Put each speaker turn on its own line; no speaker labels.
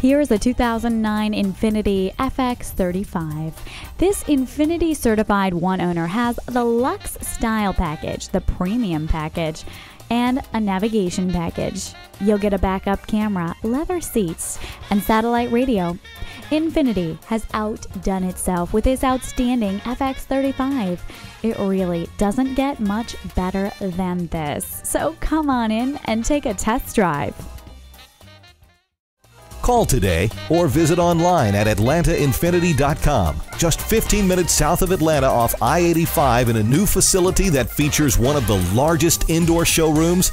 Here is a 2009 Infiniti FX35. This Infiniti certified one owner has the Lux Style package, the premium package, and a navigation package. You'll get a backup camera, leather seats, and satellite radio. Infiniti has outdone itself with this outstanding FX35. It really doesn't get much better than this. So come on in and take a test drive.
Call today or visit online at AtlantaInfinity.com. Just 15 minutes south of Atlanta off I 85 in a new facility that features one of the largest indoor showrooms